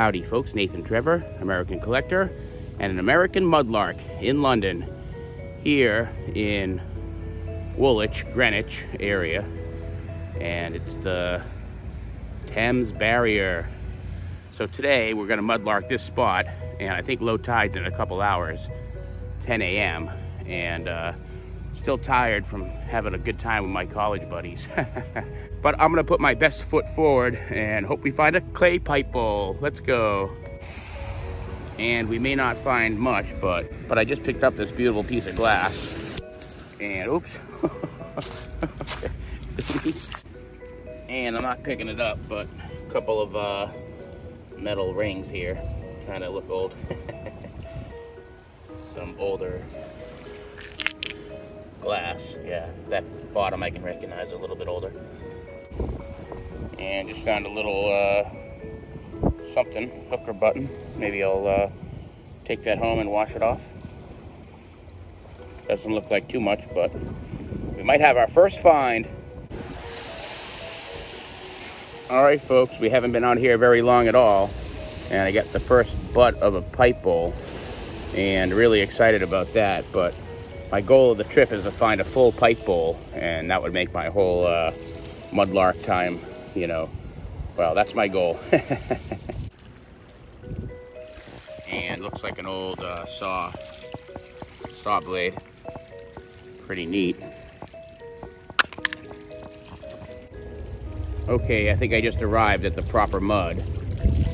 Howdy folks, Nathan Trevor, American Collector, and an American Mudlark in London, here in Woolwich, Greenwich area. And it's the Thames Barrier. So today we're gonna mudlark this spot, and I think low tide's in a couple hours, 10 a.m. And uh, still tired from having a good time with my college buddies. but I'm gonna put my best foot forward and hope we find a clay pipe bowl. Let's go. And we may not find much, but, but I just picked up this beautiful piece of glass. And oops. and I'm not picking it up, but a couple of uh, metal rings here kind of look old. Some older glass. Yeah, that bottom I can recognize a little bit older. And just found a little uh, something, hook or button. Maybe I'll uh, take that home and wash it off. Doesn't look like too much, but we might have our first find. All right, folks, we haven't been out here very long at all. And I got the first butt of a pipe bowl and really excited about that. But my goal of the trip is to find a full pipe bowl and that would make my whole uh, mudlark time, you know, well, that's my goal. and looks like an old uh, saw, saw blade. Pretty neat. Okay, I think I just arrived at the proper mud.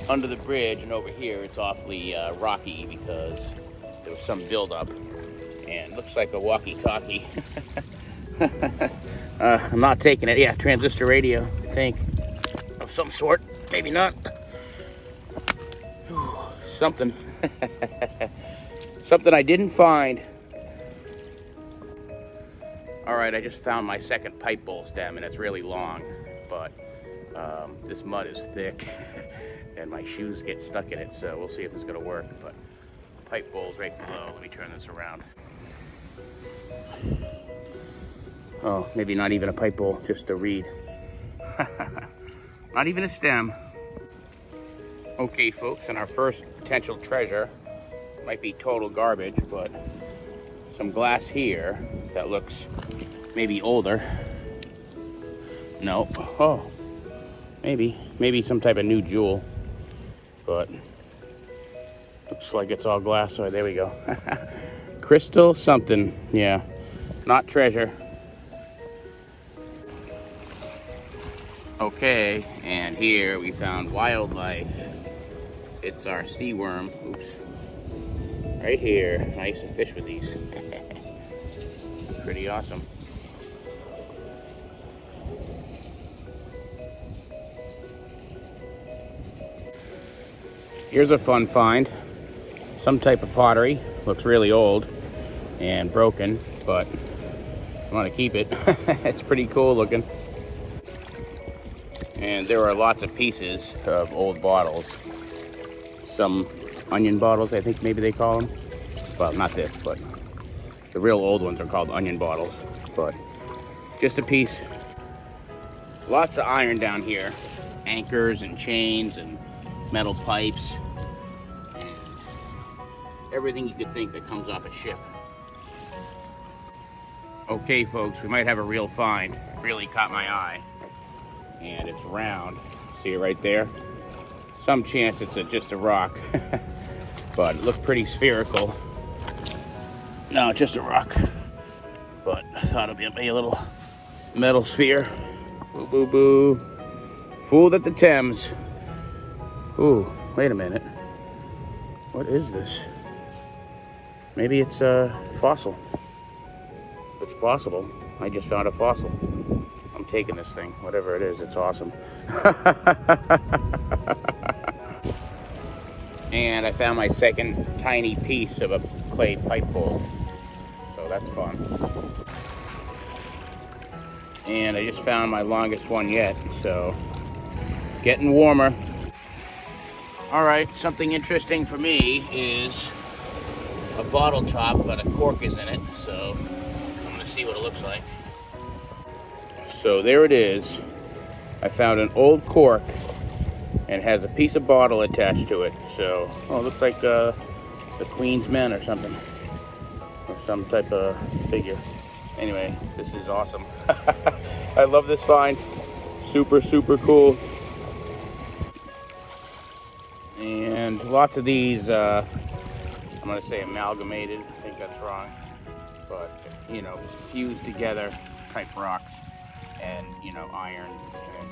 Under the bridge and over here, it's awfully uh, rocky because there was some buildup and looks like a walkie-talkie. uh, I'm not taking it. Yeah, transistor radio, I think, of some sort. Maybe not. Something. Something I didn't find. All right, I just found my second pipe bowl stem, and it's really long, but um, this mud is thick, and my shoes get stuck in it, so we'll see if it's gonna work. But pipe bowl's right below. Let me turn this around. Oh, maybe not even a pipe bowl, just a reed. not even a stem. Okay, folks, and our first potential treasure might be total garbage, but some glass here that looks maybe older. No. Oh, maybe. Maybe some type of new jewel, but looks like it's all glass. So there we go. Crystal something, yeah. Not treasure. Okay, and here we found wildlife. It's our sea worm. Oops. Right here. I used to fish with these. Pretty awesome. Here's a fun find. Some type of pottery. Looks really old and broken, but I want to keep it. it's pretty cool looking. And there are lots of pieces of old bottles. Some onion bottles, I think maybe they call them. Well, not this, but the real old ones are called onion bottles. But just a piece. Lots of iron down here. Anchors and chains and metal pipes. Everything you could think that comes off a ship. Okay, folks, we might have a real find. Really caught my eye. And it's round. See it right there? Some chance it's a, just a rock. but it looked pretty spherical. No, just a rock. But I thought it'd be a little metal sphere. Boo, boo, boo. Fooled at the Thames. Ooh, wait a minute. What is this? Maybe it's a fossil. It's possible. I just found a fossil. I'm taking this thing, whatever it is, it's awesome. and I found my second tiny piece of a clay pipe bowl. So that's fun. And I just found my longest one yet, so getting warmer. All right, something interesting for me is a bottle top, but a cork is in it, so see what it looks like. So there it is. I found an old cork and has a piece of bottle attached to it. So, oh, it looks like uh, the Queen's Men or something, or some type of figure. Anyway, this is awesome. I love this find. Super, super cool. And lots of these, uh, I'm gonna say amalgamated, I think that's wrong, but you know, fused together type rocks and you know, iron and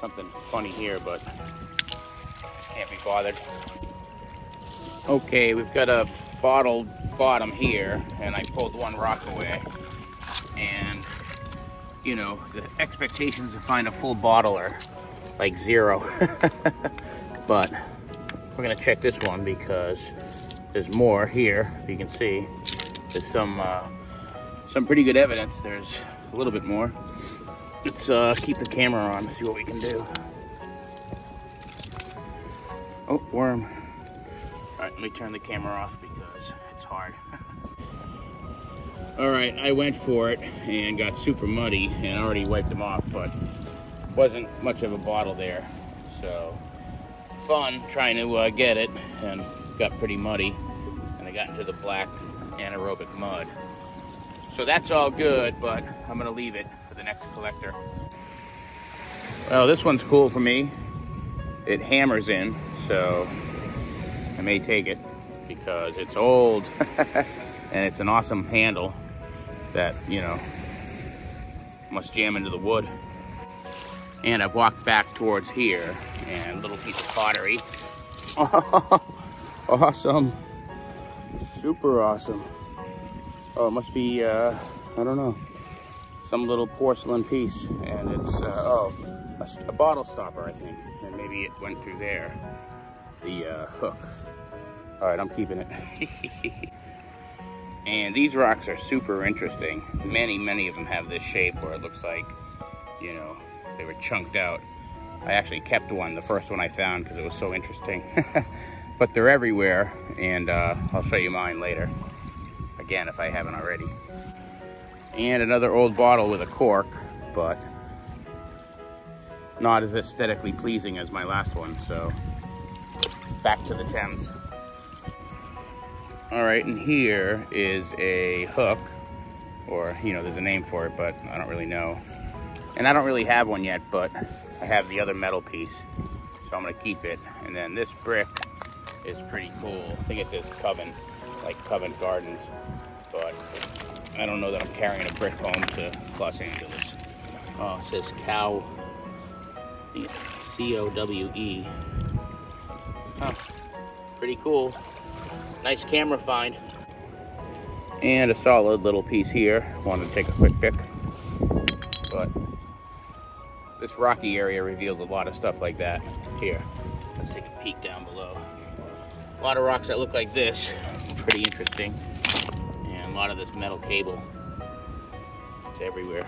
something funny here, but can't be bothered. Okay, we've got a bottled bottom here, and I pulled one rock away. And, you know, the expectations to find a full bottle are like zero. but we're gonna check this one because there's more here, you can see. There's some, uh, some pretty good evidence. There's a little bit more. Let's uh, keep the camera on, see what we can do. Oh, worm. All right, let me turn the camera off because it's hard. All right, I went for it and got super muddy and already wiped them off, but wasn't much of a bottle there. So fun trying to uh, get it and got pretty muddy and I got into the black anaerobic mud. So that's all good, but I'm gonna leave it for the next collector. Well, this one's cool for me. It hammers in, so I may take it because it's old and it's an awesome handle that, you know, must jam into the wood. And I've walked back towards here and little piece of pottery. awesome. Super awesome. Oh, it must be, uh, I don't know, some little porcelain piece. And it's, uh, oh, a, a, bottle stopper, I think. And maybe it went through there, the uh, hook. All right, I'm keeping it. and these rocks are super interesting. Many, many of them have this shape where it looks like, you know, they were chunked out. I actually kept one, the first one I found, because it was so interesting. but they're everywhere, and uh, I'll show you mine later. Again, if I haven't already. And another old bottle with a cork, but not as aesthetically pleasing as my last one, so back to the Thames. All right, and here is a hook, or, you know, there's a name for it, but I don't really know. And I don't really have one yet, but I have the other metal piece, so I'm gonna keep it. And then this brick is pretty cool. I think it says Coven, like Covent Gardens, but I don't know that I'm carrying a brick home to Los Angeles. Oh, it says Cow, C-O-W-E. Huh, pretty cool. Nice camera find. And a solid little piece here. Wanted to take a quick pick. But this rocky area reveals a lot of stuff like that. Here, let's take a peek down below. A lot of rocks that look like this. Pretty interesting. And a lot of this metal cable. It's everywhere.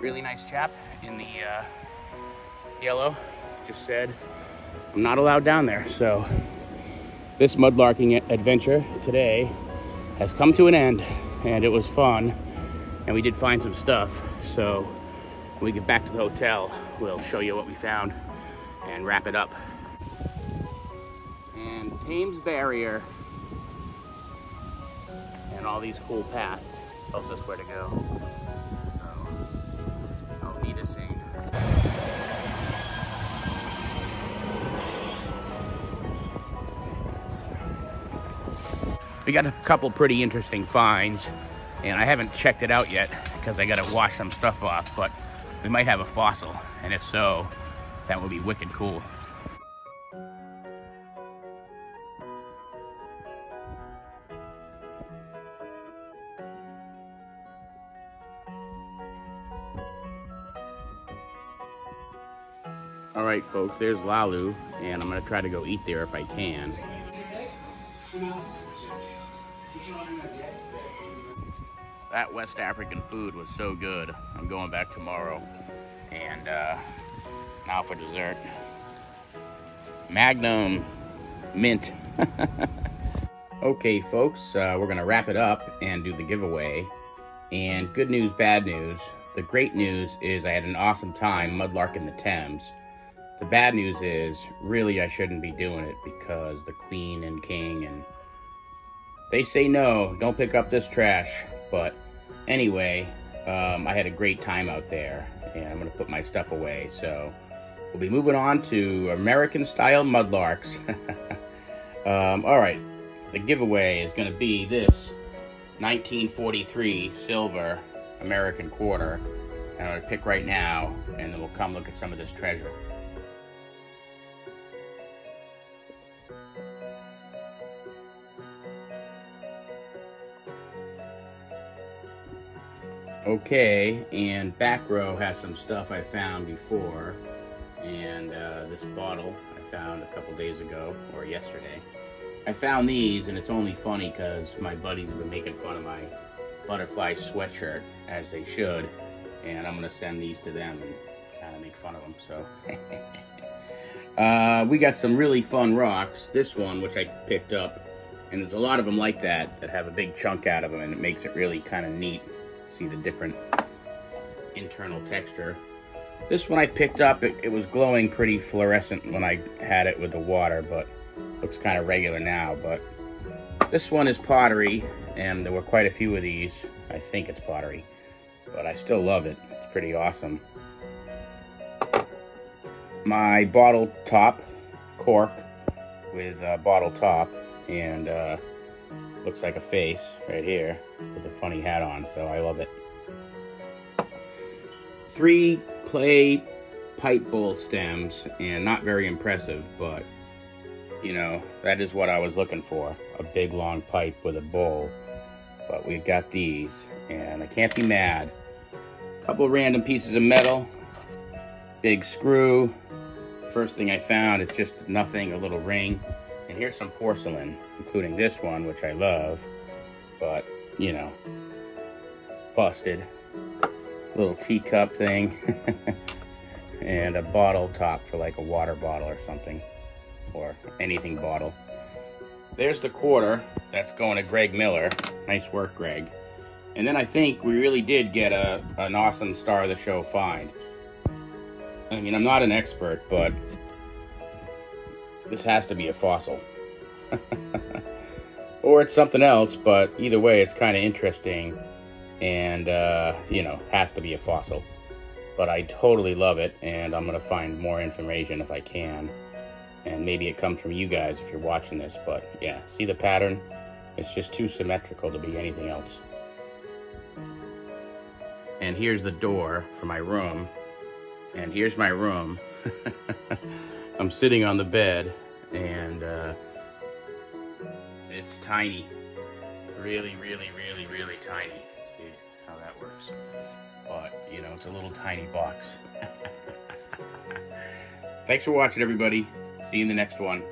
really nice chap in the uh, yellow just said I'm not allowed down there. So this mudlarking adventure today has come to an end and it was fun and we did find some stuff. So when we get back to the hotel, we'll show you what we found and wrap it up. And Thames Barrier and all these cool paths oh, tells us where to go. We got a couple pretty interesting finds, and I haven't checked it out yet because I gotta wash some stuff off, but we might have a fossil, and if so, that would be wicked cool. All right, folks, there's Lalu, and I'm gonna try to go eat there if I can. That West African food was so good. I'm going back tomorrow. And uh, now for dessert. Magnum mint okay, folks, uh, we're going to wrap it up and do the giveaway. And good news, bad news. The great news is I had an awesome time mudlarking the Thames. The bad news is, really, I shouldn't be doing it because the Queen and King and they say no, don't pick up this trash. But anyway, um, I had a great time out there, and I'm going to put my stuff away. So we'll be moving on to American style mudlarks. um, all right, the giveaway is going to be this 1943 silver American quarter. And I'm to pick right now, and then we'll come look at some of this treasure. Okay, and back row has some stuff I found before. And uh, this bottle I found a couple days ago, or yesterday. I found these, and it's only funny because my buddies have been making fun of my butterfly sweatshirt, as they should. And I'm going to send these to them and kind of make fun of them, so... uh, we got some really fun rocks. This one, which I picked up, and there's a lot of them like that, that have a big chunk out of them, and it makes it really kind of neat see the different internal texture. This one I picked up, it, it, was glowing pretty fluorescent when I had it with the water, but looks kind of regular now. But this one is pottery, and there were quite a few of these. I think it's pottery, but I still love it. It's pretty awesome. My bottle top, cork, with a bottle top, and uh, looks like a face right here with a funny hat on, so I love it. Three clay pipe bowl stems, and not very impressive, but you know, that is what I was looking for. A big long pipe with a bowl. But we got these, and I can't be mad. A couple random pieces of metal, big screw. First thing I found is just nothing, a little ring. And here's some porcelain, including this one, which I love, but, you know, busted. Little teacup thing. and a bottle top for like a water bottle or something. Or anything bottle. There's the quarter. That's going to Greg Miller. Nice work, Greg. And then I think we really did get a, an awesome star of the show find. I mean, I'm not an expert, but this has to be a fossil. or it's something else, but either way, it's kind of interesting. And, uh, you know, has to be a fossil. But I totally love it, and I'm going to find more information if I can. And maybe it comes from you guys if you're watching this, but yeah, see the pattern? It's just too symmetrical to be anything else. And here's the door for my room. And here's my room. I'm sitting on the bed and uh, it's tiny. Really, really, really, really tiny. See how that works. But, you know, it's a little tiny box. Thanks for watching, everybody. See you in the next one.